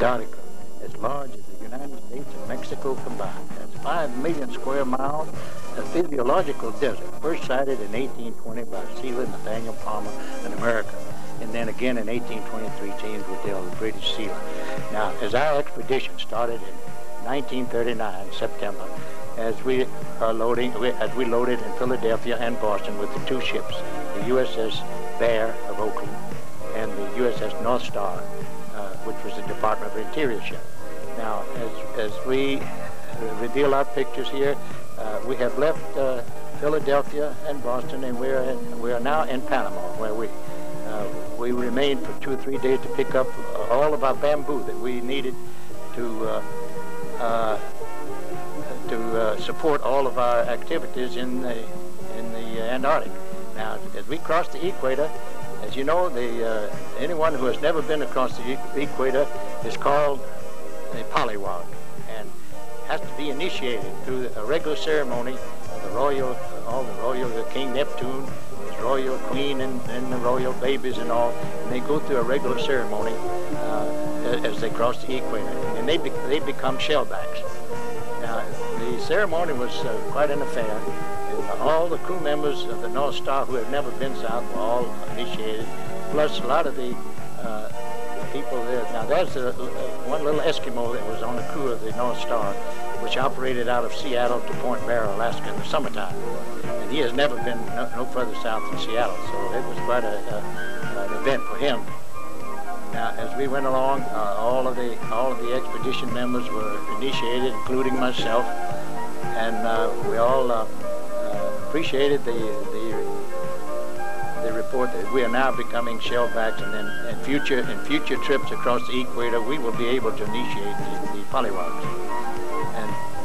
Antarctica, as large as the United States and Mexico combined. That's 5 million square miles, a physiological desert, first sighted in 1820 by Sealer Nathaniel Palmer, an American and then again in 1823 James Weddell, the British sealer. Now, as our expedition started in 1939, September, as we are loading, as we loaded in Philadelphia and Boston with the two ships, the USS Bear of Oakland and the USS North Star, which was the Department of Interior ship. Now, as, as we reveal our pictures here, uh, we have left uh, Philadelphia and Boston, and we are, in, we are now in Panama, where we uh, we remained for two or three days to pick up all of our bamboo that we needed to uh, uh, to support all of our activities in the in the Antarctic. Now, as we cross the equator, as you know, the anyone who has never been across the equator is called a polywog and has to be initiated through a regular ceremony of the royal, all the royal, the King Neptune, his royal queen and, and the royal babies and all, and they go through a regular ceremony uh, as they cross the equator, and they, be, they become shellbacks. Now, the ceremony was uh, quite an affair. All the crew members of the North Star who have never been south were all initiated, plus a lot of the uh, people there. Now, there's a, one little Eskimo that was on the crew of the North Star, which operated out of Seattle to Point Barrow, Alaska in the summertime And he has never been no, no, further south than Seattle, so it was quite a, a, an event for him. Now, as we went along, uh, all of the all of the expedition members were initiated, including myself, and uh, we all uh appreciated the the the report that we are now becoming shellbacks, and then in future in future trips across the equator, we will be able to initiate the, the polywogs.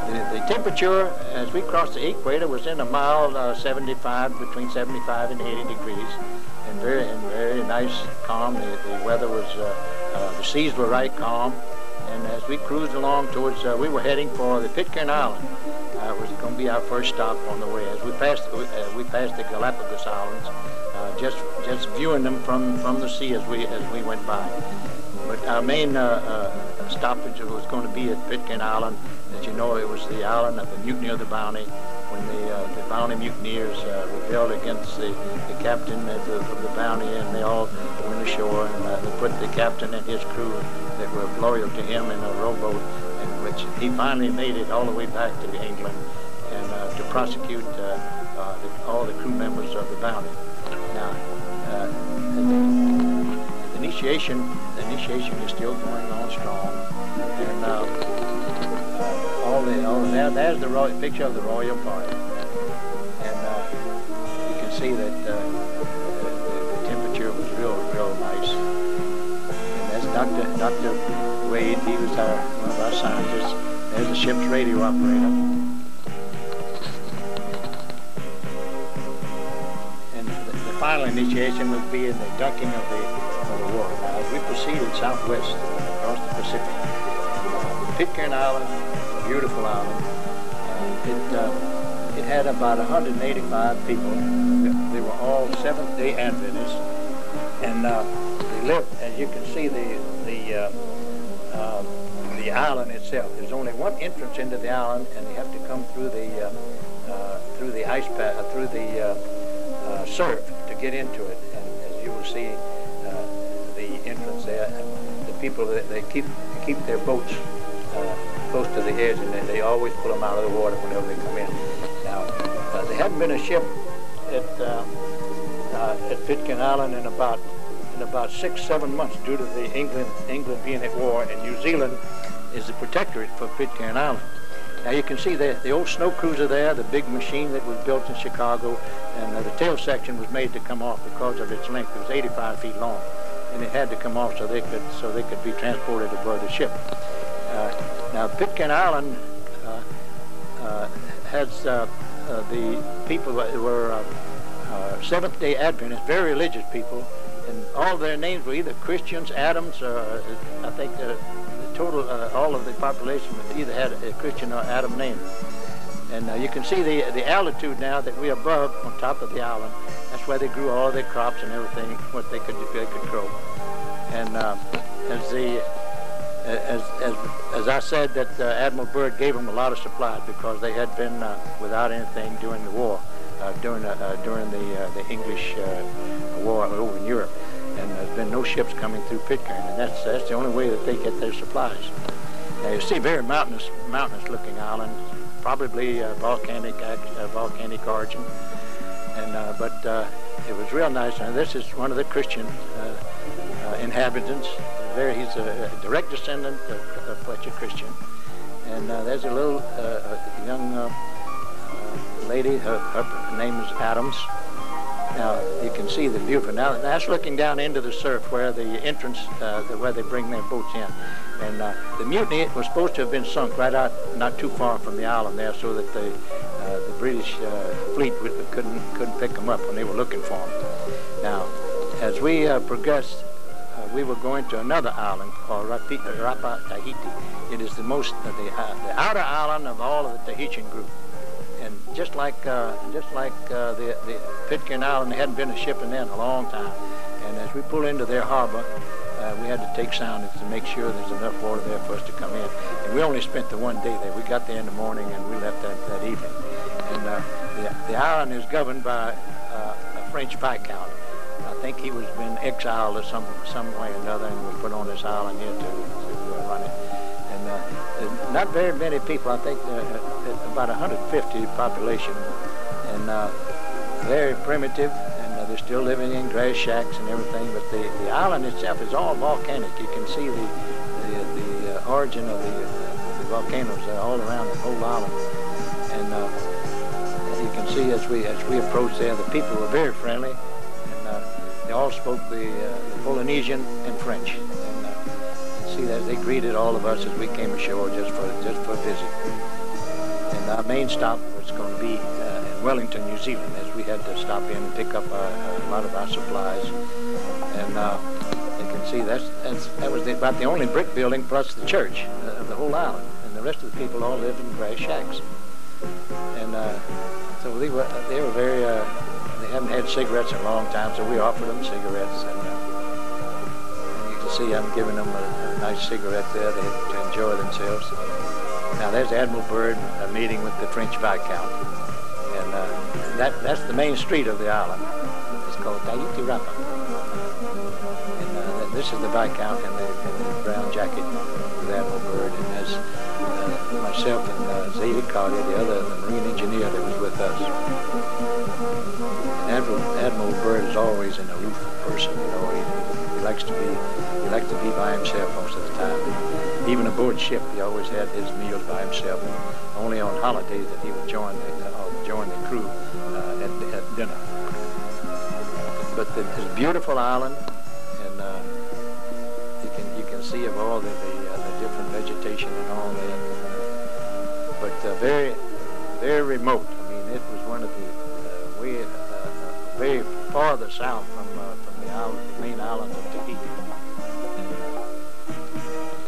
The, the, temperature as we crossed the equator was in a mild uh, 75, between 75 and 80 degrees, and very and very nice, calm. The, the weather was, uh, uh, the seas were right calm, and as we cruised along towards, uh, we were heading for the Pitcairn Island. Uh, was going to be our first stop on the way. As we passed, uh, we passed the Galapagos Islands, just just viewing them from from the sea as we as we went by. But our main stoppage was going to be at Pitcairn Island as you know, it was the island of the mutiny of the Bounty when the, uh, the Bounty mutineers uh, rebelled against the, the captain of the, of the Bounty and they all went ashore and uh, they put the captain and his crew that were loyal to him in a rowboat he finally made it all the way back to England and uh, to prosecute uh, uh, the, all the crew members of the Bounty. Now, the, the initiation, the initiation is still going on strong and all the, all there, there's the royal, picture of the royal party. And uh, you can see that uh, the, temperature was real, real nice. And that's Dr. Dr. Wade, he was our, one of our scientists. There's the ship's radio operator. And the, the final initiation would be in the dunking of the, of the water. Now, as we proceeded southwest across the Pacific, Pitcairn Island, beautiful island. Uh, it, uh, it had about 185 people. They were all Seventh-day Adventists, and uh, they lived, as you can see, the the uh, uh, the island itself. There's only one entrance into the island, and you have to come through the uh, through the ice path, through the surf to get into it. And as you will see, the entrance there, the people that they keep keep their boats close to the edge, and they, they always pull them out of the water whenever they come in. Now, uh, there hadn't been a ship at uh, uh, at Pitcairn Island in about in about six, seven months due to the England England being at war, and New Zealand is the protectorate for Pitcairn Island. Now you can see the, the old snow cruiser there, the big machine that was built in Chicago, and uh, the tail section was made to come off because of its length. It was 85 feet long, and it had to come off so they could so they could be transported aboard the ship. Uh, now, Pitcairn Island uh, uh, has uh, the people that were Seventh-day Adventists, very religious people, all their names were either Christians, Adams, or I think the total, all of the population either had a Christian or Adam name. And uh, you can see the the altitude now that we're above on top of the island. That's where they grew all their crops and everything, what they could they could grow. And uh, as the as, as, as I said, that uh, Admiral Byrd gave them a lot of supplies because they had been uh, without anything during the war, uh, during, uh, during the, uh, the English uh, war over in Europe. And there's been no ships coming through Pitcairn, and that's, that's the only way that they get their supplies. Now you see very mountainous, mountainous looking island, probably volcanic, volcanic origin. And, but it was real nice. And this is one of the Christian inhabitants there he's a, a direct descendant of, of, Fletcher Christian. And uh, there's a little uh, a young uh, uh, lady, her, her, name is Adams. Now you can see the view from now. That's looking down into the surf where the entrance, uh, where they bring their boats in. And uh, the mutiny it was supposed to have been sunk right out, not too far from the island there, so that the the British fleet couldn't couldn't pick them up when they were looking for them. Now, as we progressed we were going to another island called Rapa Tahiti. It is the most, uh, the, uh, the outer island of all of the Tahitian group. And just like, uh, just like uh, the, the Pitcairn Island, there hadn't been a ship in there in a long time. And as we pull into their harbor, uh, we had to take soundings to make sure there's enough water there for us to come in. And we only spent the one day there. We got there in the morning and we left that, that evening. And uh, the, the island is governed by a French viscount. I think he was been exiled or some some way or another and was put on this island here to, to uh, run it. And uh, not very many people. I think uh, uh about 150 population, and uh, very primitive. And uh, they're still living in grass shacks and everything. But the, the island itself is all volcanic. You can see the the, the origin of the, the volcanoes all around the whole island. And you can see as we as we approach there, the people were very friendly. And they all spoke the, uh, Polynesian and French. And uh, see that they greeted all of us as we came ashore just for just for a visit. And our main stop was going to be uh, in Wellington, New Zealand, as we had to stop in and pick up our, a lot of our supplies. And uh, you can see that's, that's that was the, about the only brick building plus the church uh, of the whole island. And the rest of the people all lived in grass shacks. And uh, so they were they were very they haven't had cigarettes in a long time, so we offered them cigarettes. And, uh, and you can see I'm giving them a, a nice cigarette there to, to, enjoy themselves. Now there's Admiral Byrd a meeting with the French Viscount. And uh, that, that's the main street of the island. It's called Tahiti Rapa. And uh, this is the Viscount in the, in the brown jacket with Admiral Byrd. And there's uh, myself and uh, Zaidi Carter, the other the marine engineer that was with us. And Admiral, Admiral Byrd is always an aloof person. You know, likes to be he likes to be by himself most of the time. Even aboard ship, he always had his meals by himself. Only on holidays that he would join the uh, join the crew uh, at, at dinner. But the, this beautiful island, and uh, you can you can see of all the the, uh, the different vegetation and all that. But uh, very very remote. I mean, it was one of the uh, we very farther south from uh, main island of Tahiti.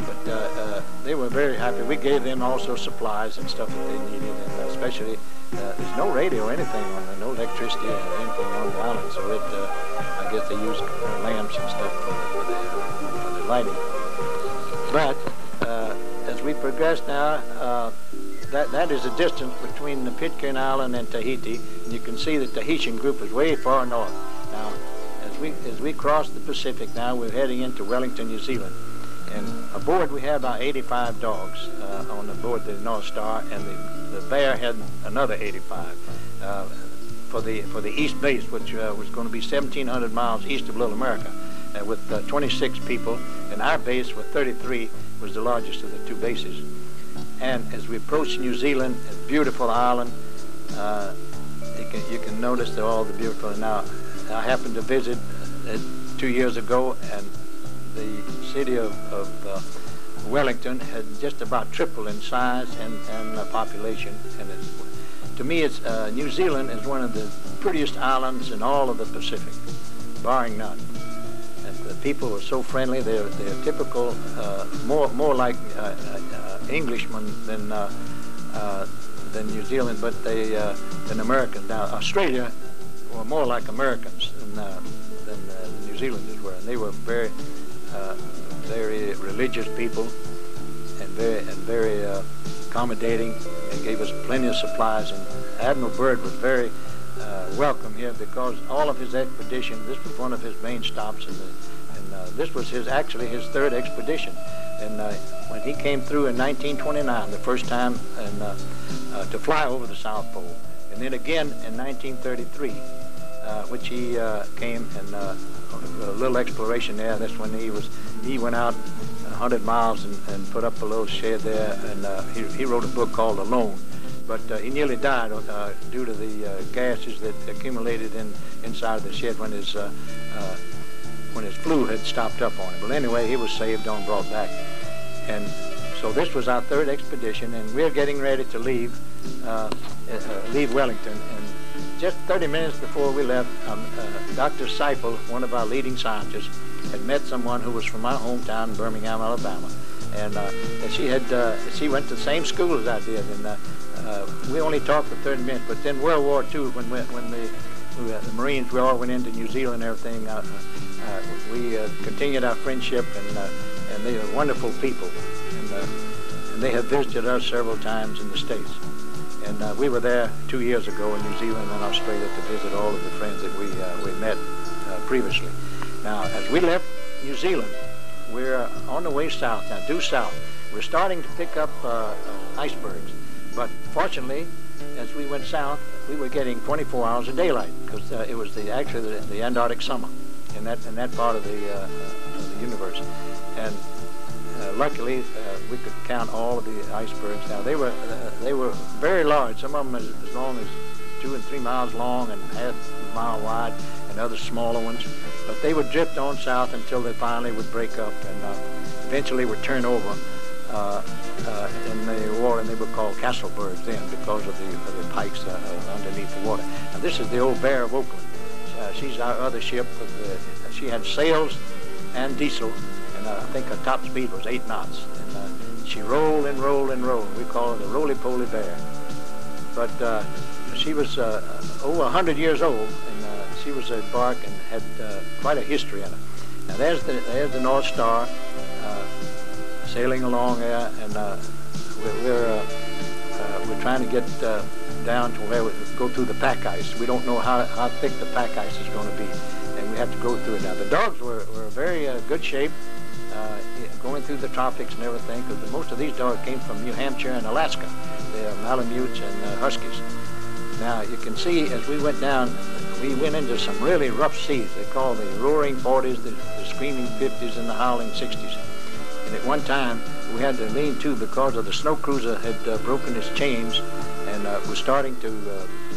But uh, uh, they were very happy. We gave them also supplies and stuff that they needed, and uh, especially uh, there's no radio or anything on there, no electricity or anything on the island, so it uh, I guess they use lamps and stuff for the, for the, for the lighting. But as we progress now, that, that is the distance between the Pitcairn Island and Tahiti. And you can see the Tahitian group is way far north. We, as we cross the Pacific now, we're heading into Wellington, New Zealand. And aboard we have about 85 dogs uh, on board the North Star, and the, the Bear had another 85 uh, for the for the east base, which uh, was going to be 1,700 miles east of Little America, uh, with uh, 26 people. And our base with 33 was the largest of the two bases. And as we approach New Zealand, a beautiful island, uh, you, can, you can notice all the beautiful. Now, I happened to visit uh, two years ago, and the city of, of uh, Wellington had just about tripled in size and, and population. And to me, it's uh, New Zealand is one of the prettiest islands in all of the Pacific, barring none. And the people are so friendly. They're, they're typical, uh, more more like uh, Englishmen than uh, uh, than New Zealand, but they uh, than Americans. Now Australia were more like Americans than than the New Zealanders were, and they were very very religious people. and very, and very uh, accommodating and gave us plenty of supplies. And Admiral Byrd was very uh, welcome here because all of his expeditions, this was one of his main stops, and, and uh, this was his actually his third expedition. And uh, when he came through in 1929, the first time and, uh, uh, to fly over the South Pole, and then again in 1933, uh, which he came and a little exploration there. That's when he was he went out 100 miles and, and put up a little shed there, and he, he wrote a book called Alone but uh, he nearly died uh, due to the uh, gases that accumulated in inside the shed when his when his flu had stopped up on him. But anyway, he was saved on brought back. And so this was our third expedition, and we're getting ready to leave, uh, uh, leave Wellington. Just 30 minutes before we left, um, uh, Dr. Siple, one of our leading scientists, had met someone who was from my hometown, Birmingham, Alabama. And, and she had she went to the same school as I did, and we only talked for 30 minutes. But then World War II, when we, when the the Marines, we all went into New Zealand and everything. Uh, uh, we uh, continued our friendship, and and they are wonderful people, and and they have visited us several times in the states. And we were there two years ago in New Zealand and Australia to visit all of the friends that we we met previously. Now, as we left New Zealand, we're on the way south now, due south. We're starting to pick up uh, icebergs, but fortunately, as we went south, we were getting 24 hours of daylight because uh, it was the actually the, the, Antarctic summer in that in that part of the, uh, of the universe, and uh, luckily uh, we could count all of the icebergs. Now they were uh, they were very large. Some of them as, as, long as two and three miles long and half a mile wide, and other smaller ones. But they would drift on south until they finally would break up and uh, eventually would turn over uh, uh, in the water, and they were called castlebergs then because of the, of the pikes uh, underneath the water. Now this is the old Bear of Oakland. she's our other ship. The, she had sails and diesel, and I think her top speed was eight knots. And she rolled and rolled and rolled. We call her the roly-poly bear. But uh, she was uh, over 100 years old, and uh, she was a bark and had quite a history in her. Now there's the, there's the North Star sailing along there, and uh, we're we're, uh, uh, we're trying to get uh, down to where we go through the pack ice. We don't know how, how thick the pack ice is going to be, and we have to go through it now. The dogs were, were very uh, good shape, uh, going through the tropics and everything, because most of these dogs came from New Hampshire and Alaska. They're Malamutes and Huskies. Now you can see as we went down, we went into some really rough seas. They call the roaring 40s, the, the screaming 50s, and the howling 60s. And at one time, we had to lean to because of the snow cruiser had uh, broken its chains and uh, was starting to uh,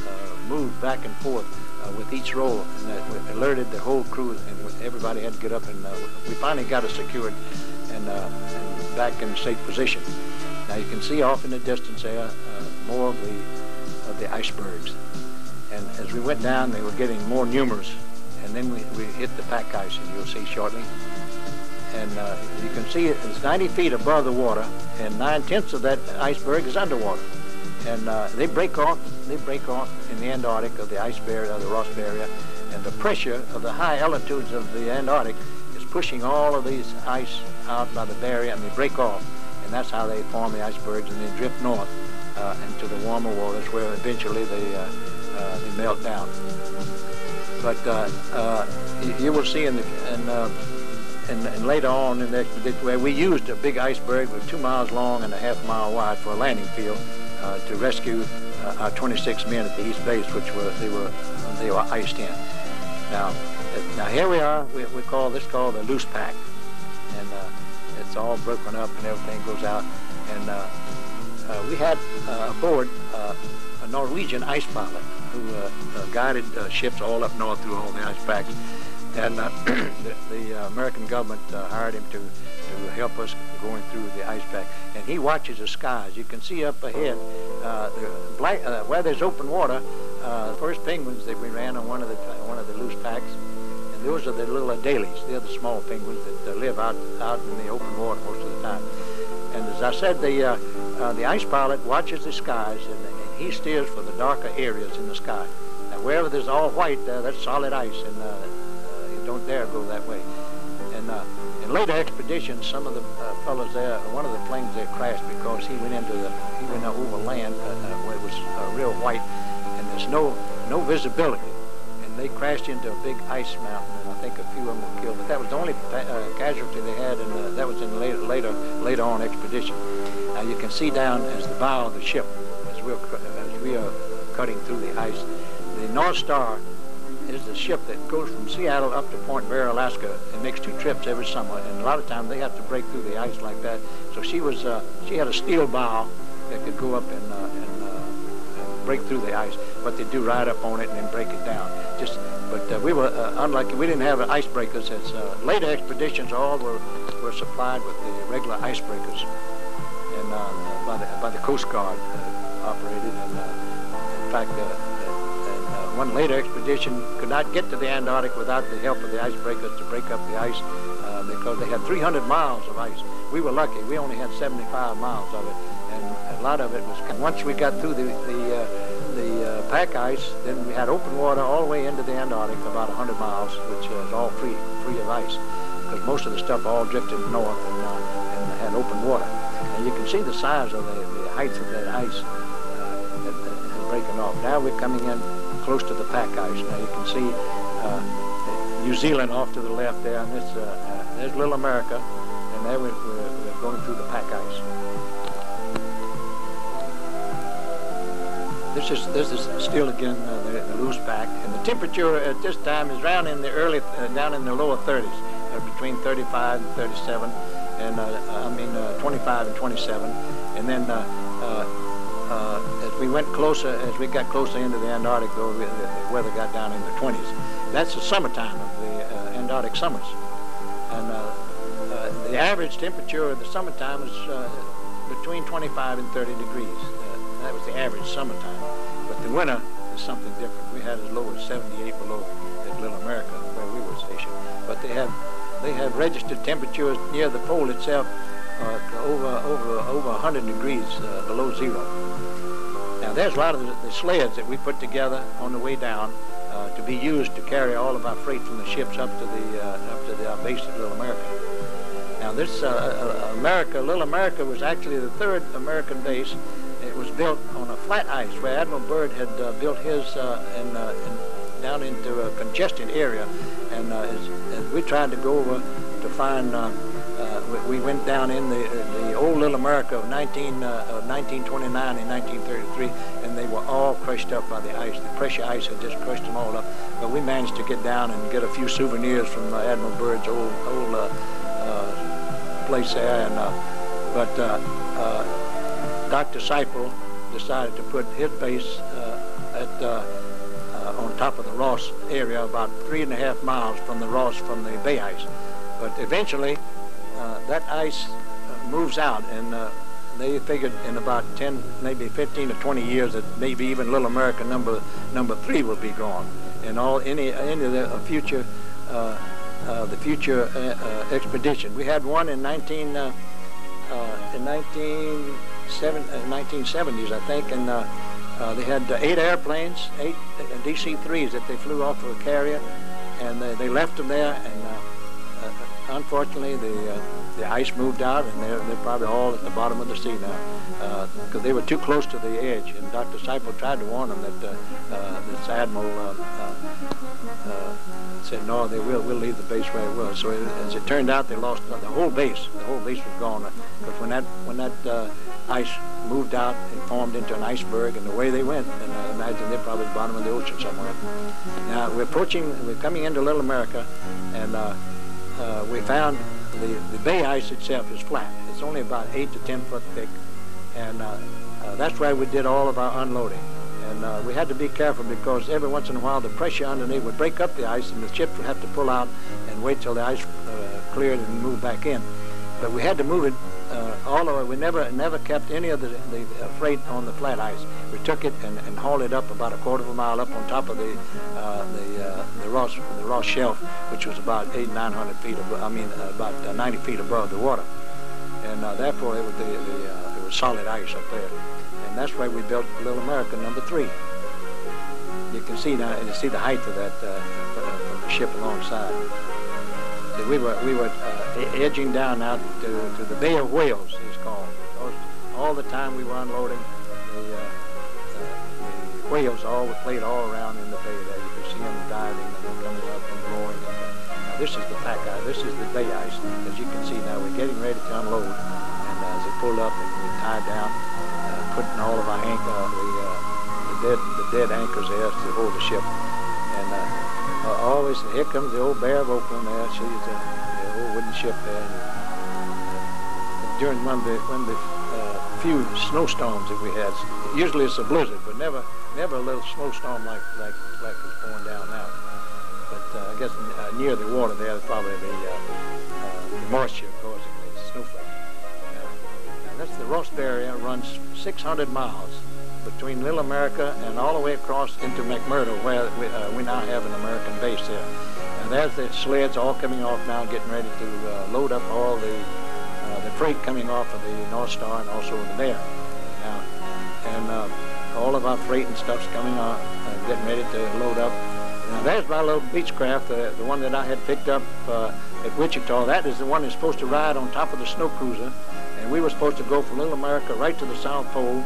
uh move back and forth uh, with each roll. And that alerted the whole crew, and everybody had to get up. And uh, we finally got it secured and, and, back in safe position. Now you can see off in the distance there more of the of the icebergs. And as we went down, they were getting more numerous. And then we, we hit the pack ice, and you'll see shortly and uh, you can see it is 90 feet above the water, and nine-tenths of that iceberg is underwater. And uh, they break off, they break off in the Antarctic of the ice barrier, the Ross barrier, and the pressure of the high altitudes of the Antarctic is pushing all of these ice out by the barrier, and they break off, and that's how they form the icebergs, and they drift north uh, into the warmer waters, where eventually they uh, uh, they melt down. But uh, you will see in the in, and, and, later on in the where we used a big iceberg was two miles long and a half mile wide for a landing field uh, to rescue uh, our 26 men at the East Base, which were they were they were iced in. Now, now here we are. We, we call this called the loose pack, and uh, it's all broken up and everything goes out. And uh, uh, we had uh, aboard a Norwegian ice pilot who guided ships all up north through all the ice packs and uh, the, the uh, American government uh, hired him to, to help us going through the ice pack. And he watches the skies. You can see up ahead, uh, black, uh, where there's open water, uh, the first penguins that we ran on one of the one of the loose packs, and those are the little adelies. They're the small penguins that uh, live out out in the open water most of the time. And as I said, the uh, uh, the ice pilot watches the skies, and, and, he steers for the darker areas in the sky. Now, wherever there's all white, that's solid ice, and you don't dare go that way. And, and later expeditions, some of the uh, fellows there, one of the planes there crashed because he went into the, he went over land uh, uh, where it was uh, real white, and there's no no visibility. And they crashed into a big ice mountain, and I think a few of them were killed. But that was the only uh, casualty they had, and uh, that was in later later later on expedition. Now you can see down as the bow of the ship as we're as we are cutting through the ice. The North Star is the ship that goes from Seattle up to Point Barrow, Alaska, and makes two trips every summer. And a lot of times they have to break through the ice like that. So she was, uh, she had a steel bow that could go up and, uh, and, uh, and break through the ice. But they do ride up on it and then break it down. Just, but uh, we were uh, unlucky. We didn't have icebreakers. As uh, later expeditions, all were were supplied with the regular icebreakers, and by the by the Coast Guard operated. And in fact one later expedition could not get to the Antarctic without the help of the icebreakers to break up the ice uh, because they had 300 miles of ice. We were lucky. We only had 75 miles of it, and a lot of it was. Once we got through the the, uh, the uh, pack ice, then we had open water all the way into the Antarctic, about 100 miles, which is all free free of ice, because most of the stuff all drifted north and, uh, and had open water. And you can see the size of the, the height of that ice uh, breaking off. Now we're coming in close to the pack ice. Now you can see uh, New Zealand off to the left there, and this, uh, uh, there's Little America, and there we're, we're, going through the pack ice. This is this is still again uh, the, the, loose pack, and the temperature at this time is around in the early uh, down in the lower 30s, uh, between 35 and 37, and I mean 25 and 27, and then uh, as we went closer, as we got closer into the Antarctic, though, the, the weather got down in the 20s. That's the summertime of the uh, Antarctic summers. And uh, uh, the average temperature of the summertime was uh, between 25 and 30 degrees. that was the average summertime. But the winter is something different. We had as low as 78 below at Little America, where we were stationed. But they have they have registered temperatures near the pole itself uh, over over over 100 degrees uh, below zero. Now there's a lot of the, sleds that we put together on the way down uh, to be used to carry all of our freight from the ships up to the uh, up to the uh, base at Little America. Now this uh, America, Little America, was actually the third American base. It was built on a flat ice where Admiral Byrd had built his in, in, down into a congested area, and as, as we tried to go over to find uh, we, we, went down in the, the old Little America of, 19, uh, of 1929 and 1933, and they were all crushed up by the ice. The pressure ice had just crushed them all up. But we managed to get down and get a few souvenirs from uh, Admiral Byrd's old, old uh, uh, place there. And, but Dr. Siple decided to put his base at on top of the Ross area, about three and a half miles from the Ross, from the bay ice. But eventually, uh, Uh, that ice uh, moves out, and uh, they figured in about 10, maybe 15 to 20 years that maybe even Little America number number three will be gone, and all any any of the uh, future uh, uh, the future uh, uh, expedition. We had one in 19 in 1970s, I think, and they had eight airplanes, eight DC-3s that they flew off of a carrier, and they, they left them there and unfortunately, the uh, the ice moved out, and they're, they're probably all at the bottom of the sea now because uh, they were too close to the edge. And Dr. Siple tried to warn them that uh, uh, this admiral uh, uh, said, "No, they will. We'll leave the base where it was." So it, as it turned out, they lost the whole base. The whole base was gone because when that when that ice moved out and formed into an iceberg, and the way they went, and I imagine they're probably at the bottom of the ocean somewhere. Now we're approaching, we're coming into Little America, and uh, we found the, the bay ice itself is flat. It's only about 8 to 10 foot thick, and uh, uh, that's where we did all of our unloading. And uh, we had to be careful because every once in a while the pressure underneath would break up the ice and the ship would have to pull out and wait till the ice uh, cleared and move back in. But we had to move it uh, all way. We never never kept any of the, the freight on the flat ice. We took it and, and hauled it up about a quarter of a mile up on top of the uh, the uh, the Ross the Ross Shelf, which was about eight nine hundred feet above, I mean uh, about uh, 90 feet above the water, and therefore it was the, the it was solid ice up there, and that's why we built Little America number three. You can see now you see the height of that from the ship alongside. We were we were edging down out to, to the Bay of Whales, it's called. All the time we were unloading, uh, whales all played all around in the bay there. You could see them diving and coming up and roaring. Uh, now this is the pack ice. This is the bay ice. As you can see now, we're getting ready to unload. And uh, as they pull up and we tie down, uh, putting all of our anchor, the, uh, the dead the dead anchors there to hold the ship. And uh, uh, always here comes the old Bear of Oakland there. She's uh, the old wooden ship there. And, uh, during one of the when the uh, few snowstorms that we had, usually it's a blizzard, but never never a little snowstorm like like like was pouring down now. But uh, I guess uh, near the water there, probably the, uh, uh, the moisture causing the snowflakes. Now, that's the Ross area runs 600 miles between Little America and all the way across into McMurdo, where we, uh, we now have an American base there. And there's the sleds all coming off now, getting ready to uh, load up all the uh, the freight coming off of the North Star and also the Bear. Now, and uh, all of our freight and stuff's coming off, uh, getting ready to load up. Now there's my little Beechcraft, uh, the one that I had picked up uh, at Wichita. That is the one that's supposed to ride on top of the snow cruiser. And we were supposed to go from Little America right to the South Pole.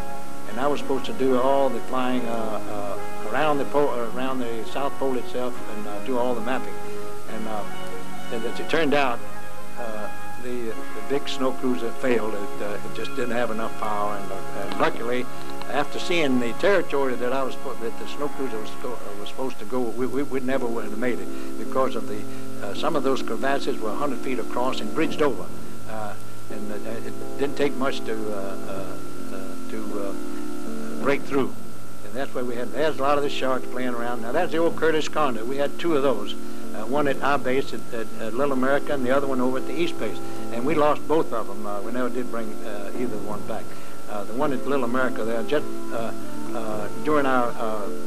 And I was supposed to do all the flying uh, uh, around the pole, around the South Pole itself and uh, do all the mapping. And, uh, and as it turned out, uh, the, the big snow cruiser failed. It, uh, it just didn't have enough power. And, uh, and luckily, after seeing the territory that I was that the snow cruiser was, uh, was supposed to go, we, we, we never would have made it because of the uh, some of those crevasses were 100 feet across and bridged over, uh, and uh, it didn't take much to uh, uh, to break through. And that's why we had. There's a lot of the sharks playing around. Now that's the old Curtiss Condor. We had two of those. One at our base at, at, at, Little America and the other one over at the East base. And we lost both of them. We never did bring either one back. Uh, the one at Little America there, just uh, uh, during our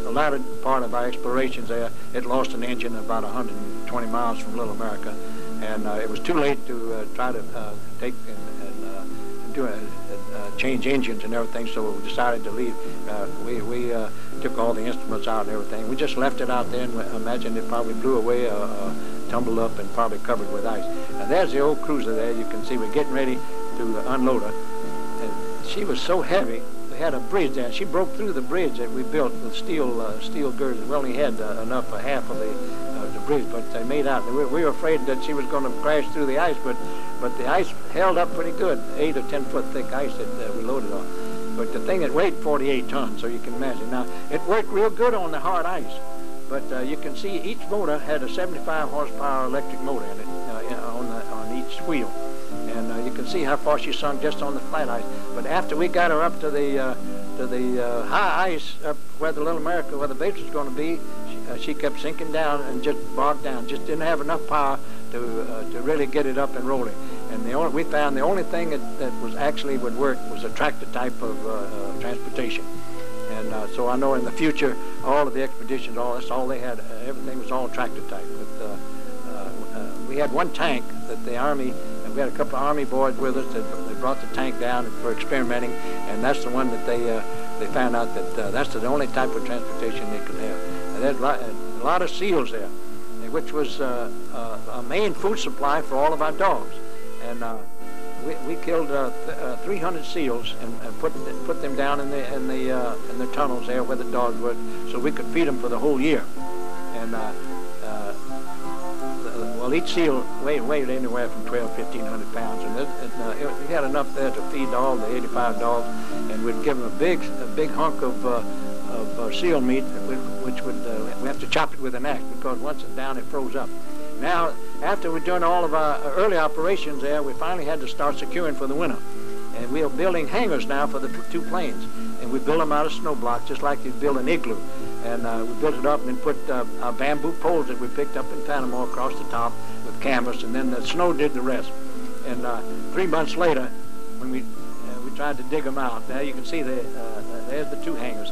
latter part of our explorations there, it lost an engine about 120 miles from Little America. And it was too late to try to take and, and do a, uh, change engines and everything, so we decided to leave. Uh, we we uh, took all the instruments out and everything. We just left it out there and imagine it probably blew away, tumbled up, and probably covered with ice. Now there's the old cruiser there. You can see we're getting ready to unload her. She was so heavy, we had a bridge there. She broke through the bridge that we built with steel uh, steel girders. We only had uh, enough for half of the uh, the bridge, but they made out. We, we were afraid that she was going to crash through the ice, but but the ice held up pretty good, eight or ten foot thick ice that uh, we loaded on. But the thing, it weighed 48 tons, so you can imagine. Now, it worked real good on the hard ice, but uh, you can see each motor had a 75 horsepower electric motor in it uh, on, the, on each wheel. Can see how far she sunk just on the flat ice. But after we got her up to the uh, to the uh, high ice up where the Little America, where the base was going to be, she, uh, she kept sinking down and just bogged down. Just didn't have enough power to uh, to really get it up and rolling. And the only, we found the only thing that, that was actually would work was a tractor type of uh, uh, transportation. And uh, so I know in the future, all of the expeditions, all that's all they had. everything was all tractor type. But we had one tank that the Army, we had a couple of Army boys with us that they brought the tank down for experimenting, and that's the one that they they found out that that's the only type of transportation they could have. And there's a lot, of seals there which was uh, uh, a main food supply for all of our dogs. And uh, we, we killed uh, th uh, 300 seals and, and, put put them down in the in the uh, in the tunnels there where the dogs were, so we could feed them for the whole year. And well, each seal weighed, weighed anywhere from 12, 1500 pounds, and it, it, uh, it, we had enough there to feed all the 85 dogs, and we'd give them a big, a big hunk of, uh, of uh, seal meat, which would we have to chop it with an axe because once it's down, it froze up. Now, after we'd done all of our early operations there, we finally had to start securing for the winter. And we are building hangars now for the two planes. And we build them out of snow blocks, just like you'd build an igloo. And uh, we built it up and then put uh, our bamboo poles that we picked up in Panama across the top with canvas, and then the snow did the rest. And uh, three months later, when we uh, we tried to dig them out, now you can see the, uh, there's the two hangars.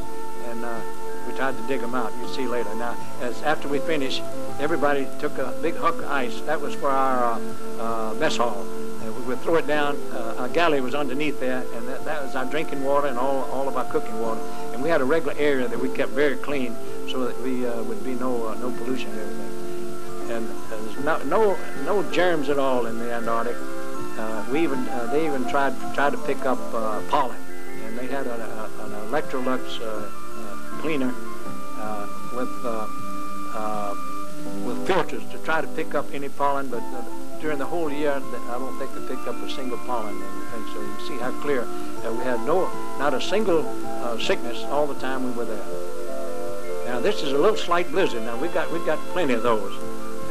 And uh, we tried to dig them out. You'll see later. Now, as after we finished, everybody took a big hunk of ice. That was for our uh, uh, mess hall. And we would throw it down. Uh, our galley was underneath there, and that, that, was our drinking water and all, all of our cooking water. And we had a regular area that we kept very clean so that we uh, would be no uh, no pollution and everything. and there's no no no germs at all in the Antarctic. Uh, we even uh, they even tried tried to pick up uh, pollen, and they had a, a, an Electrolux uh, uh, cleaner uh, with with filters to try to pick up any pollen, but during the whole year, I don't think they picked up a single pollen anything. So you can see how clear that we had no, not a single sickness all the time we were there. Now this is a little slight blizzard. Now we got we got plenty of those,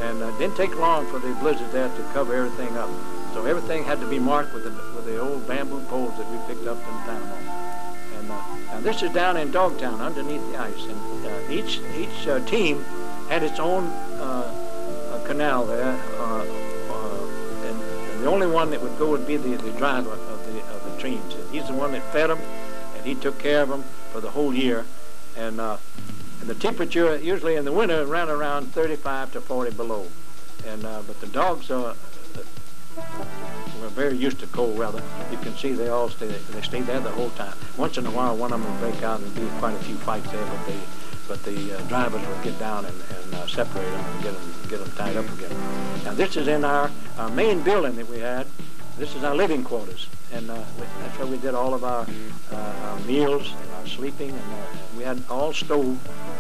and uh, didn't take long for the blizzard there to cover everything up. So everything had to be marked with the, with the old bamboo poles that we picked up in Panama. And uh, now this is down in Dogtown, underneath the ice. And uh, each each uh, team had its own uh, canal there. Uh, the only one that would go would be the, the driver of the, of the teams. He's the one that fed them, and he took care of them for the whole year. And, and the temperature usually in the winter ran around 35 to 40 below. And but the dogs are we're very used to cold weather. You can see they all stay they stay there the whole time. Once in a while, one of them will break out and be quite a few fights there, but they but the uh, drivers will get down and, and uh, separate them and get them get them tied up again. Now this is in our, our main building that we had. This is our living quarters, and uh, that's where we did all of our, uh, our meals and our sleeping, and uh, we had all stove.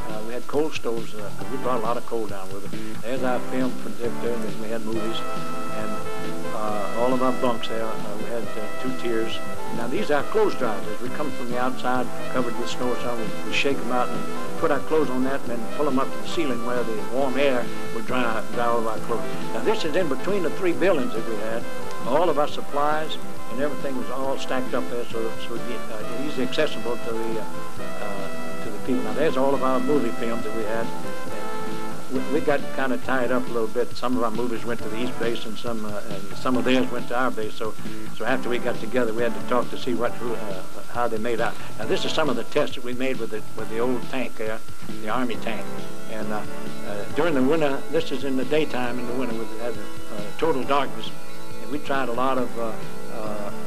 Uh, we had coal stoves. we brought a lot of coal down with us. There's our film projector, and we had movies, and all of our bunks there. We had two tiers. Now these are clothes dryers. We come from the outside, covered with snow something, we, we shake them out and put our clothes on that and then pull them up to the ceiling where the warm air would dry, dry all of our clothes. Now this is in between the three buildings that we had. All of our supplies and everything was all stacked up there so, so uh, easily accessible to the, uh, uh, to the people. Now there's all of our movie films that we had we, got kind of tied up a little bit. Some of our movies went to the East Base, and some uh, and some of theirs went to our base. So, so after we got together, we had to talk to see what who, uh, how they made out. Now, this is some of the tests that we made with the with the old tank there, the Army tank. And uh, uh during the winter, this is in the daytime in the winter, with uh, total darkness, and we tried a lot of uh,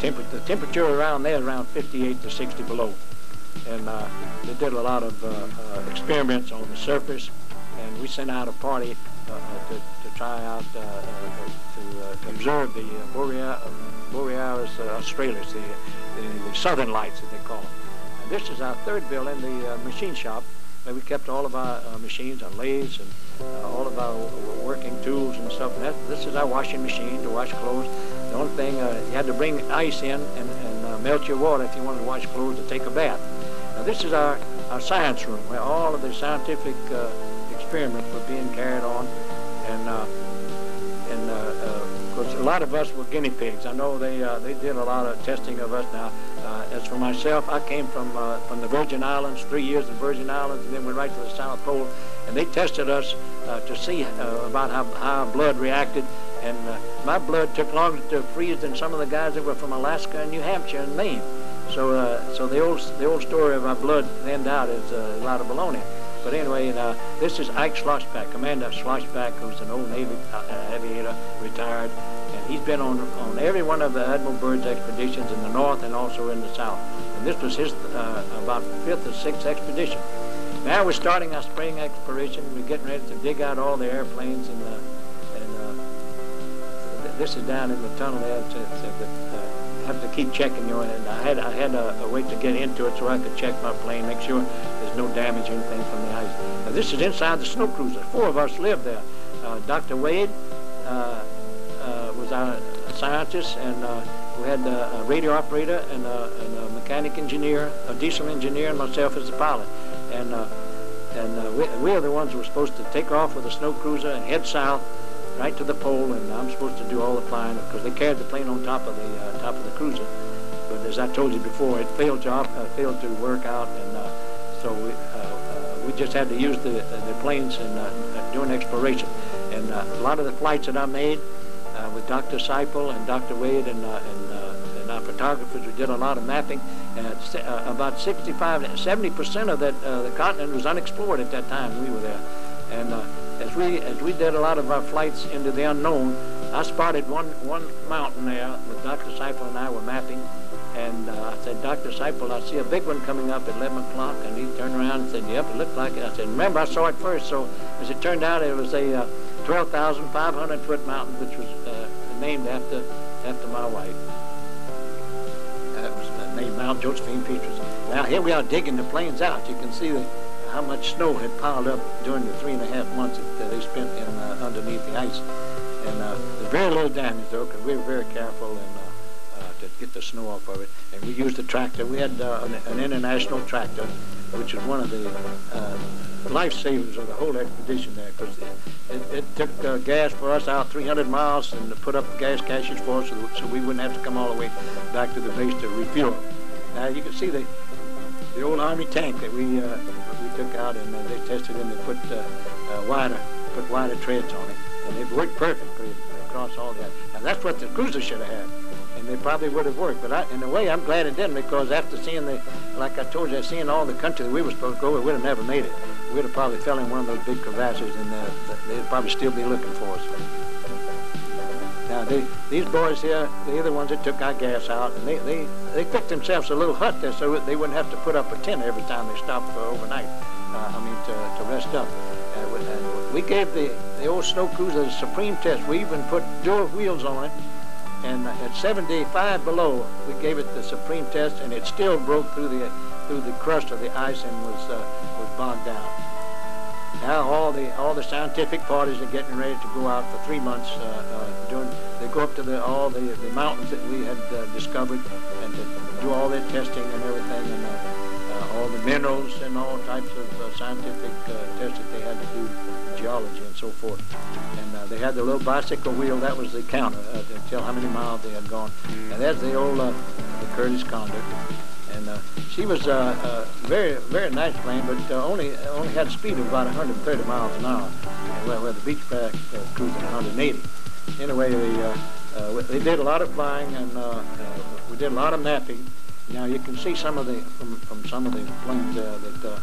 temper the temperature around there around 58 to 60 below, and they did a lot of experiments on the surface we sent out a party uh, uh, to, to try out uh, uh, uh to observe the uh, Boreal, Borealis Australis, the, the, the, southern lights as they call them. And this is our third building, the machine shop, where we kept all of our machines, our lathes, and all of our working tools and stuff. And that, this is our washing machine to wash clothes. The only thing, you had to bring ice in and, and melt your water if you wanted to wash clothes to take a bath. Now this is our, our science room where all of the scientific uh, experiments were being carried on, and uh, and uh, course, a lot of us were guinea pigs. I know they uh, they did a lot of testing of us. Now, uh, as for myself, I came from uh, from the Virgin Islands, three years in Virgin Islands, and then went right to the South Pole, and they tested us uh, to see uh, about how how blood reacted. And uh, my blood took longer to freeze than some of the guys that were from Alaska and New Hampshire and Maine. So, uh, so the old the old story of my blood thinned out is uh, a lot of baloney. But anyway, uh, this is Ike Schlossbach, Commander Schlossbach, who's an old Navy uh, aviator, retired, and he's been on, on every one of the Admiral Byrd's expeditions in the north and also in the south. And this was his uh, about fifth or sixth expedition. Now we're starting our spring exploration. We're getting ready to dig out all the airplanes, and, uh, and uh, this is down in the tunnel there. To, to, uh, have to keep checking, you know, and I had I had a, a way to get into it so I could check my plane, make sure no damage anything from the ice. Now, this is inside the snow cruiser. Four of us lived there. Uh, Dr. Wade uh, uh, was our scientist, and uh, we had a radio operator and a, and a, mechanic engineer, a diesel engineer, and myself as the pilot. And and uh, we, we are the ones who were supposed to take off with the snow cruiser and head south right to the pole, and I'm supposed to do all the flying because they carried the plane on top of the uh, top of the cruiser. But as I told you before, it failed to uh, failed to work out, and so we, uh, uh, we just had to use the uh, the planes and uh, uh doing exploration. And uh, a lot of the flights that I made with Dr. Siple and Dr. Wade and and, and our photographers, we did a lot of mapping. about 65, 70 percent of that the continent was unexplored at that time we were there, and as we as we did a lot of our flights into the unknown, I spotted one one mountain there with Dr. Siple and I were mapping, and uh, I said, Dr. Siple, I see a big one coming up at 11 o'clock, and he turned around and said, Yep, it looked like it. I said, Remember, I saw it first. So as it turned out, it was a uh, 12,500 foot mountain, which was uh, named after after my wife. That was uh, named Mount Josephine Petras. Now here we are digging the plains out. You can see the, how much snow had piled up during the three and a half months that they spent in uh, underneath the ice. And uh, there's very little damage though, because we were very careful and uh, uh, to get the snow off of it. And we used a tractor. We had uh, an, an international tractor, which is one of the uh, lifesavers of the whole expedition there, because it, it, it, took uh, gas for us out 300 miles and put up gas caches for us, so, so, we wouldn't have to come all the way back to the base to refuel. Now you can see the the old army tank that we uh, we took out and uh, they tested and they put uh, uh, wider put wider treads on it, and it worked perfectly across all that. And that's what the cruiser should have had they probably would have worked. But I, in a way, I'm glad it didn't because after seeing the, like I told you, seeing all the country that we were supposed to go, we would have never made it. We'd have probably fell in one of those big crevasses, and uh, they'd probably still be looking for us. Now, they, these boys here, they're the ones that took our gas out, and they, they, they picked themselves a little hut there so they wouldn't have to put up a tent every time they stopped for overnight. Uh, I mean, to, to rest up. And we gave the, the old snow cruiser a supreme test. We even put dual wheels on it, and at 75 below, we gave it the supreme test, and it still broke through the through the crust of the ice and was uh, was bogged down. Now all the all the scientific parties are getting ready to go out for three months. Uh, uh, doing they go up to the all the, the mountains that we had uh, discovered and to do all their testing and everything and uh, uh, all the minerals and all types of scientific tests that they had to do, geology and so forth. And they had the little bicycle wheel. That was the counter to tell how many miles they had gone. And that's the old the Curtiss Condor and uh, she was uh, uh, very very nice plane, but uh, only only had a speed of about 130 miles an hour, where, where the Beechcraft uh, cruising 180. Anyway, they, uh, uh, they did a lot of flying, and we did a lot of mapping. Now you can see some of the from, from some of the planes there that uh,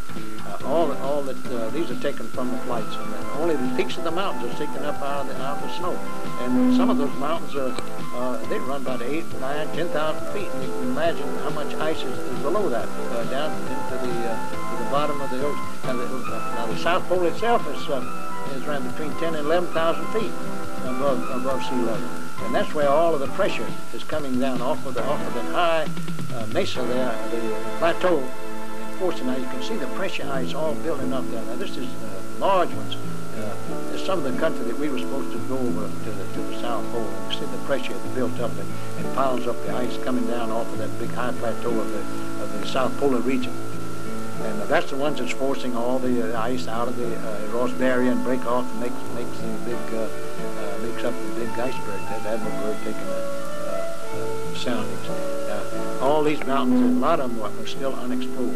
uh, all all that uh, these are taken from the flights, and only the peaks of the mountains are taken up out of the out of the snow. And some of those mountains are uh, they run about eight, nine, ten thousand feet, and you can imagine how much ice is, is below that, uh, down into the uh, to the bottom of the ocean. Now the, now the South Pole itself is is around between ten and eleven thousand feet above above sea level, and that's where all of the pressure is coming down off of the off of the high uh, mesa there, the plateau, forcing. Now you can see the pressure ice all building up there. Now this is uh, large ones. Uh, some of the country that we were supposed to go over to the, to the South Pole. And you see the pressure that's built up and, and piles up the ice coming down off of that big high plateau of the, of the South Polar region. And uh, that's the ones that's forcing all the uh, ice out of the uh, Ross Barrier and break off and makes, makes the big, uh, uh, makes up the big iceberg, that Admiral Byrd taking the soundings all these mountains, a lot of them are still unexplored.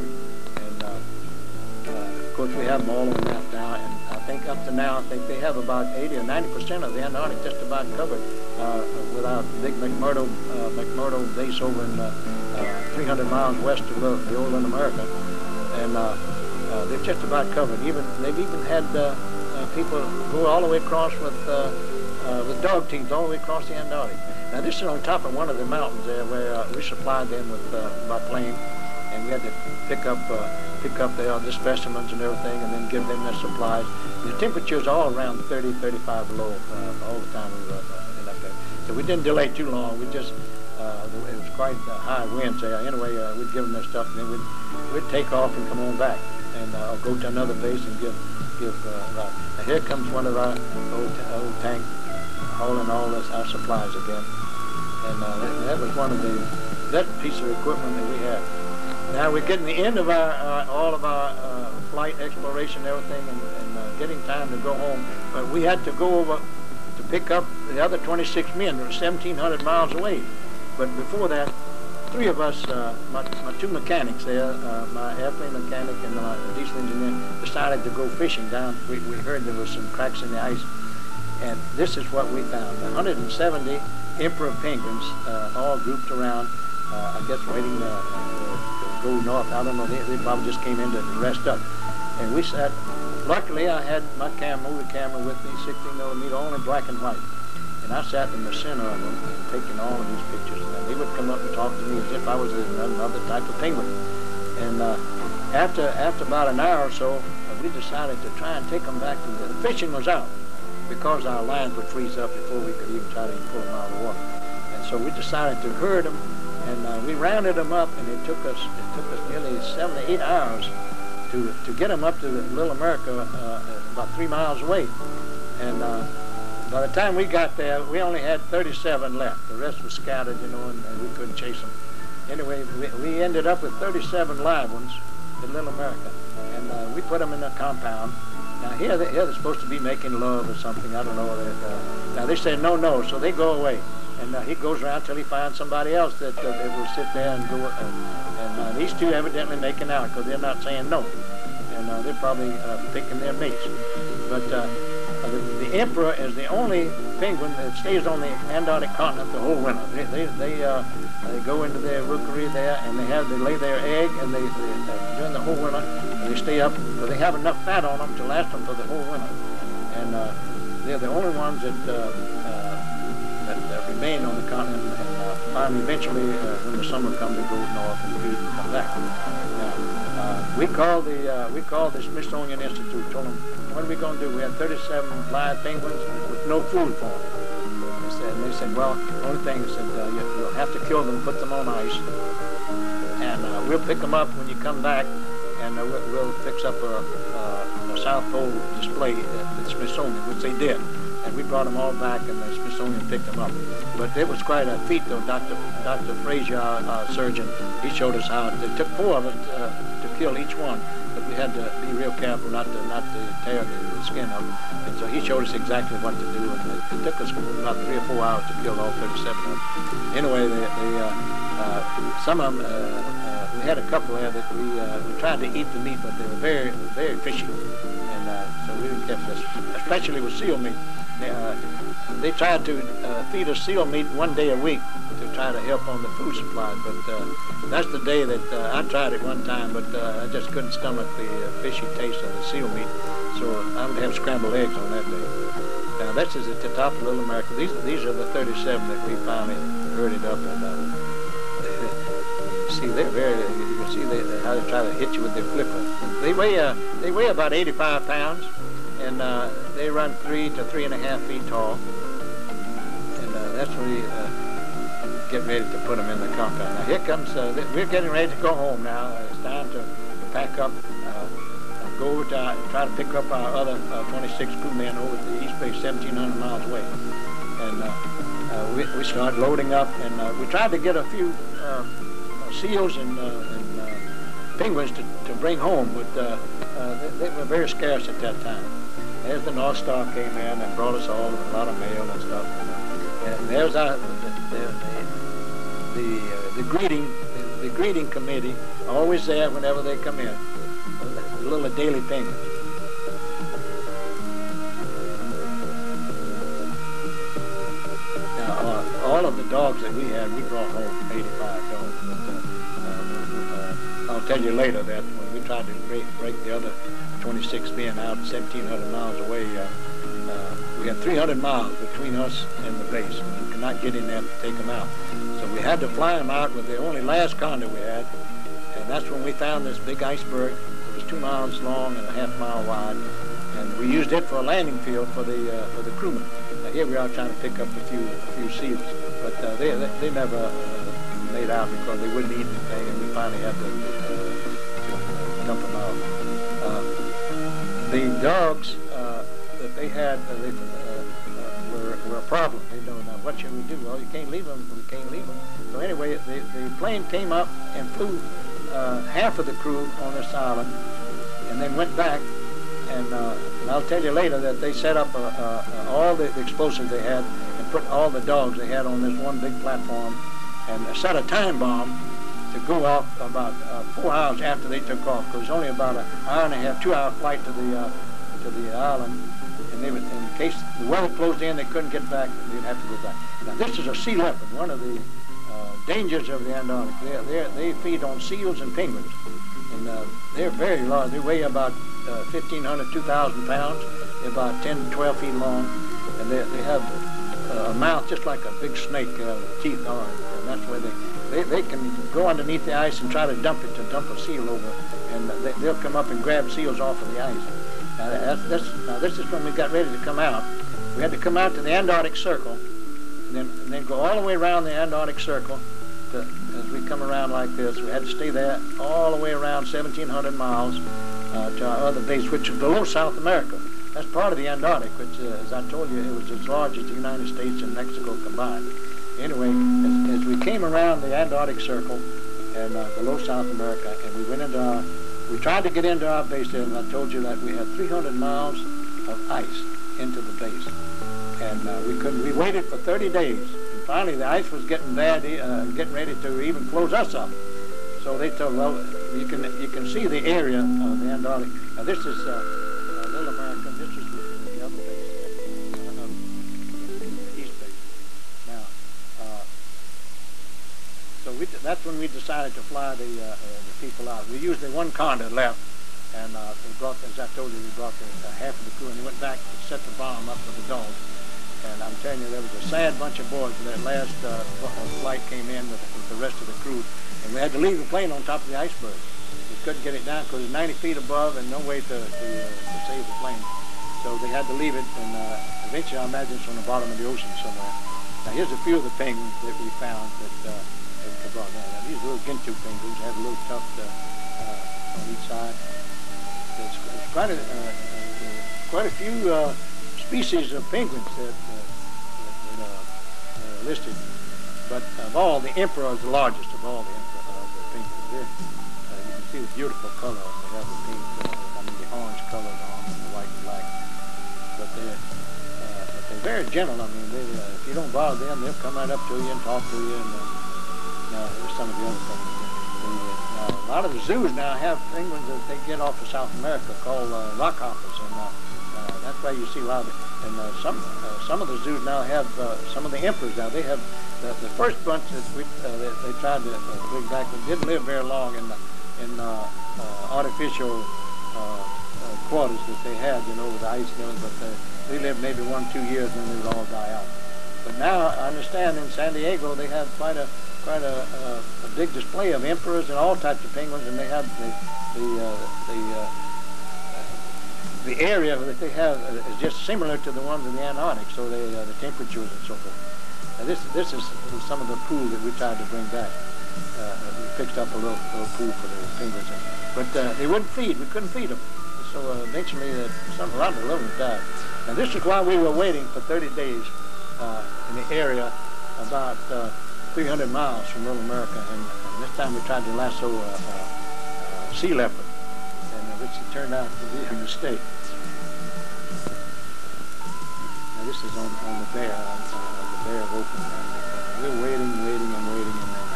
And uh, uh, of course, we have them all on the map now. And I think up to now, I think they have about 80 or 90 percent of the Antarctic just about covered uh, without big McMurdo uh, McMurdo base over in uh, uh, 300 miles west of the, the old America. And they've just about covered. Even they've even had people go all the way across with with dog teams all the way across the Antarctic. Now this is on top of one of the mountains there where uh, we supplied them with uh, by plane, and we had to pick up uh, pick up the, uh, the specimens and everything, and then give them their supplies. The temperatures all around 30, 35 below uh, all the time we were uh, up there. So we didn't delay too long. We just it was quite high winds there. Anyway, we'd give them their stuff, and then we'd we'd take off and come on back, and I'll go to another base and give give. Uh, now here comes one of our old, old tank hauling all this, our supplies again. And uh, that, that, was one of the, that piece of equipment that we had. Now we're getting the end of our, uh, all of our uh, flight exploration everything and, and uh, getting time to go home. But we had to go over to pick up the other 26 men that were 1,700 miles away. But before that, three of us, uh, my, my, two mechanics there, uh, my airplane mechanic and my diesel engineer, decided to go fishing down. We, we heard there was some cracks in the ice and this is what we found. 170 emperor penguins uh, all grouped around, uh, I guess waiting to, to, go north. I don't know, they, they, probably just came in to rest up. And we sat, luckily I had my camera, movie camera with me, 16 millimeter, only black and white. And I sat in the center of them and taking all of these pictures. And they would come up and talk to me as if I was another type of penguin. And uh, after, after about an hour or so, we decided to try and take them back to the fishing was out. Because our lines would freeze up before we could even try to pull them out of the water. And so we decided to herd them, and uh, we rounded them up, and it took us it took us nearly seven to eight hours to to get them up to Little America, uh, about three miles away. And uh, by the time we got there, we only had 37 left. The rest was scattered, you know, and, and we couldn't chase them. Anyway, we, we ended up with 37 live ones in Little America, and uh, we put them in a compound. Now here, they, here they're supposed to be making love or something. I don't know. That, uh, now they say no, no, so they go away, and uh, he goes around till he finds somebody else that, uh, will sit there and go. Uh, and uh, these two evidently making out because they're not saying no, and uh, they're probably uh, picking their mates. But uh, the, the emperor is the only penguin that stays on the Antarctic continent the whole winter. They they they, they go into their rookery there and they have they lay their egg and they, they uh, during the whole winter and they stay up because they have enough fat on them to last them for the whole winter. And uh, they're the only ones that uh, uh, that, that remain on the continent and uh, finally eventually uh, when the summer comes they go north and breed and come back. Now, uh, we called the uh, we called the Smithsonian Institute, told them what are we going to do? We had 37 live penguins with no food for them. They and they said, well, the only thing is that uh, you, you'll have to kill them, put them on ice, and uh, we'll pick them up when you come back, and uh, we'll, we'll fix up a, a, South Pole display at the Smithsonian, which they did. And we brought them all back, and the Smithsonian picked them up. But it was quite a feat, though. Dr. Dr. Frazier, our, our surgeon, he showed us how it took four of us uh, kill each one but we had to be real careful not to not to tear the, skin up. And so he showed us exactly what to do, and it, it took us about three or four hours to kill all 37 of them. Anyway, they, they, uh, uh, some of them, uh, uh, we had a couple there that we, uh, we tried to eat the meat, but they were very, very fishy, and uh, so we keep this, especially with seal meat. They, uh, they tried to uh, feed us seal meat one day a week to try to help on the food supply, but uh, that's the day that uh, I tried it one time, but uh, I just couldn't stomach the uh, fishy taste of the seal meat, so I would have scrambled eggs on that day. Now this is at the top of Little America. These these are the 37 that we finally herded up, and uh, see they're very. You can see they, how they try to hit you with their flipper. They weigh uh, they weigh about 85 pounds, and uh, they run three to three and a half feet tall, and uh, that's really. Uh, get ready to put them in the compound. Now here comes, uh, we're getting ready to go home now. It's time to, pack up, uh, go over to our, try to pick up our other uh, 26 crewmen over at the East Base, 1,700 miles away. And uh, we, we started loading up, and we tried to get a few seals and, and penguins to, to bring home, but they, they were very scarce at that time. As the North Star came in and brought us all a lot of mail and stuff. And, and there's our, the, the, the, uh, the greeting, the, the greeting committee, always there whenever they come in. A little Adélie penguins. Now, uh, all of the dogs that we had, we brought home 85 dogs. But, uh, uh, I'll tell you later that when we tried to break, break the other 26 men out 1,700 miles away, uh, uh, we had 300 miles between us and the base, we could not get in there to take them out. We had to fly them out with the only last condor we had, and that's when we found this big iceberg. It was two miles long and a half mile wide, and we used it for a landing field for the uh, for the crewmen. Now here we are trying to pick up a few a few seals, but uh, they, they they never uh, made out because they wouldn't eat anything, and we finally had to, uh, to dump them out. Uh, the dogs uh, that they had, they, were, were a problem. They what should we do. Well, you can't leave them. We can't leave them. So anyway, the, the plane came up and flew uh, half of the crew on this island, and then went back. And, uh, and I'll tell you later that they set up uh, uh, all the, explosives they had and put all the dogs they had on this one big platform and set a time bomb to go off about uh, four hours after they took off. Because it was only about an hour and a half, two-hour flight to the uh, to the island, and they would, in case the weather closed in, they couldn't get back. They'd have to go back. Now this is a sea leopard, one of the uh, dangers of the Antarctic. They they they feed on seals and penguins, and uh, they're very large. They weigh about uh, 1,500, 2,000 pounds. They're about 10 to 12 feet long, and they they have uh, a mouth just like a big snake, uh, teeth it, and that's where they they, they can go underneath the ice and try to dump it to dump a seal over, and they, they'll come up and grab seals off of the ice. Now, this is when we got ready to come out, we had to come out to the Antarctic Circle, and then, and then go all the way around the Antarctic Circle. To, as we come around like this, we had to stay there all the way around 1,700 miles uh, to our other base, which is below South America. That's part of the Antarctic, which, uh, as I told you, it was as large as the United States and Mexico combined. Anyway, as, as we came around the Antarctic Circle and uh, below South America, and we went into our, we tried to get into our base there, and I told you that we had 300 miles of ice into the base. And uh, we couldn't, we waited for 30 days. And finally the ice was getting bad, uh, getting ready to even close us up. So they told, well, you can, you can see the area of the Antarctic. Now this is we, that's when we decided to fly the, uh, uh, the people out. We used the one condor left, and uh, we brought, as I told you, we brought the, uh, half of the crew, and they went back to set the bomb up for the dogs. And I'm telling you, there was a sad bunch of boys. When that last uh, flight came in with, with the rest of the crew, and we had to leave the plane on top of the iceberg. We couldn't get it down because it's 90 feet above and no way to, to, uh, to save the plane. So they had to leave it, and uh, eventually I imagine it's on the bottom of the ocean somewhere. Now here's a few of the things that we found that uh, brought down. Now, these little Gentoo penguins have a little tuft uh, uh, on each side. It's, it's quite a uh, uh, quite a few uh, species of penguins that, uh, that, are listed. But of all, the emperor is the largest of all the emperor the penguins. There, you can see the beautiful color. They have the pink, I mean the orange color on and the white and black. But they're but they're very gentle. I mean, they, uh, if you don't bother them, they'll come right up to you and talk to you. And uh, now here's some of the other things. The, now, a lot of the zoos now have penguins that they get off of South America called uh, rockhoppers, and uh, uh, that's why you see a lot of. And uh, some uh, some of the zoos now have uh, some of the emperors now. They have the, the first bunch that we uh, they, they tried to uh, bring back, but didn't live very long in the, in uh, uh, artificial uh, uh, quarters that they had, you know, with the ice and. But uh, they lived maybe one two years, and then they would all die out. But now I understand in San Diego they have quite a quite a, a, a big display of emperors and all types of penguins, and they have the the uh, the uh, the area that they have is just similar to the ones in the Antarctic, so they, uh, the temperatures and so forth. Now this this is some of the pool that we tried to bring back. Uh, we fixed up a little, little pool for the penguins, in. but uh, they wouldn't feed. We couldn't feed them, so uh, eventually some a lot of them died. And this is why we were waiting for 30 days in the area about 300 miles from Little America, and, and this time we tried to lasso a, a, a sea leopard, and which it turned out to be a mistake. Now this is on, on the bear, on, uh, the Bear of Oakland. And, uh, we were waiting, waiting, and waiting, and then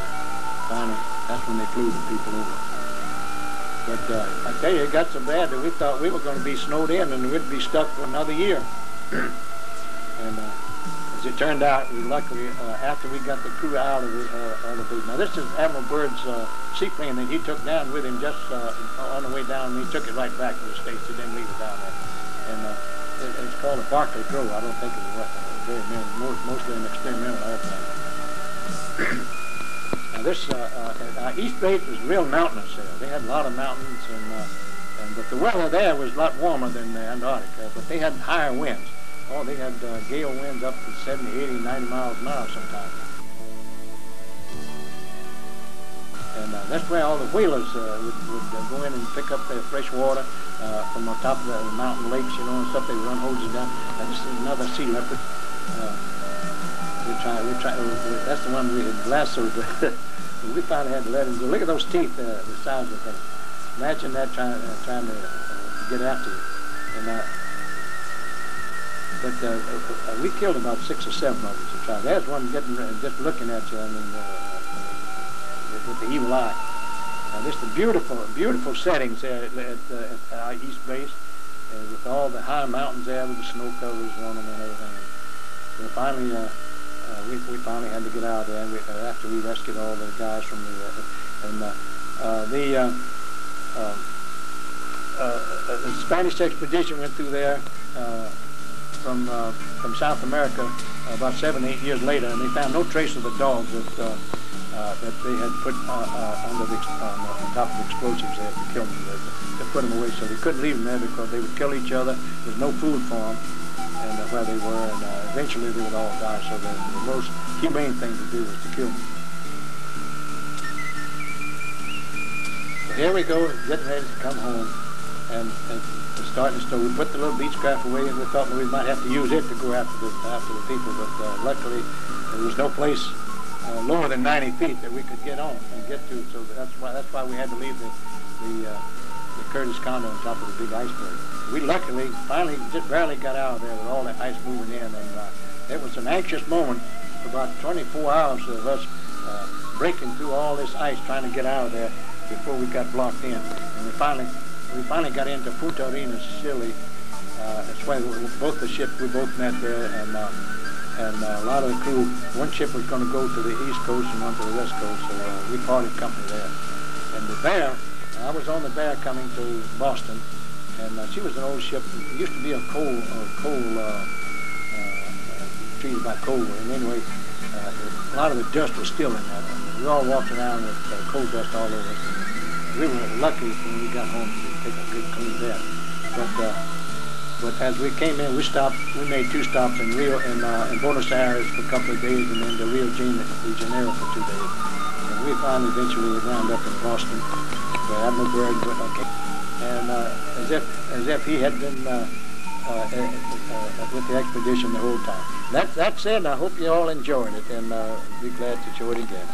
finally, that's when they flew the people over. But uh, I tell you, it got so bad that we thought we were going to be snowed in and we'd be stuck for another year. and uh, as it turned out, we luckily, uh, after we got the crew out of the, uh, out of the now this is Admiral Byrd's uh, seaplane that he took down with him just uh, on the way down, and he took it right back to the States. He didn't leave it down there. And uh, it, it's called a Barkley-Grow. I don't think it was a very more, mostly an experimental airplane. Now this uh, uh, uh, East Base was real mountainous there. They had a lot of mountains, and, uh, and but the weather there was a lot warmer than the Antarctic. Uh, but they had higher winds. Oh, they had uh, gale winds up to 70, 80, 90 miles an hour sometimes. And uh, that's where all the whalers uh, would, would uh, go in and pick up their fresh water uh, from on top of the mountain lakes, you know, and stuff. They run hoses down. That's another sea leopard. We try, we try, that's the one we had lassoed. we finally had to let him go. Look at those teeth, uh, the size of that. Imagine that trying, trying to get after you. And, but uh, uh, we killed about six or seven of them to try. There's one getting, uh, just looking at you, I mean, uh, uh, with the evil eye. Now, this is beautiful, beautiful settings there at, at, uh, at our east base, uh, with all the high mountains there with the snow covers on them and everything. Finally, uh, uh, we, we finally had to get out of there we, uh, after we rescued all the guys from the uh, and uh, uh, the uh, um, uh, uh, the Spanish expedition went through there uh, from uh, from South America about seven eight years later, and they found no trace of the dogs that uh, uh, that they had put uh, under the on, top of the explosives They had to kill them. They, to put them away, so they couldn't leave them there because they would kill each other. There's no food for them and where they were, and eventually they would all die. So the, the most humane thing to do was to kill them. Here we go, getting ready to come home, and, and starting to We put the little Beechcraft away, and we thought we might have to use it to go after the after the people, but uh, luckily there was no place uh, lower than 90 feet that we could get on and get to. So that's why that's why we had to leave the the, uh, the Curtiss Condor on top of the big iceberg. We luckily finally just barely got out of there with all the ice moving in, and uh, it was an anxious moment for about 24 hours of us uh, breaking through all this ice trying to get out of there before we got blocked in. And we finally we finally got into Punta Arenas, Chile. Uh, that's why both the ships we both met there, and uh, and uh, a lot of the crew. One ship was going to go to the east coast and one to the west coast, so uh, we parted company there. And the Bear, I was on the Bear coming to Boston, and uh, she was an old ship. It used to be a coal, a coal, uh, treated by coal. And anyway, a lot of the dust was still in that. We all walked around with coal dust all over. We were lucky when we got home to take a good clean bath. But uh, but as we came in, we stopped. We made two stops in Rio in, uh, in Buenos Aires for a couple of days, and then to Rio de Janeiro for two days. And we finally eventually wound up in Boston. where Admiral Byrd went okay, and uh, as if as if he had been uh, uh, uh, uh, with the expedition the whole time. That that's it. I hope you all enjoyed it, and uh, be glad to show it again.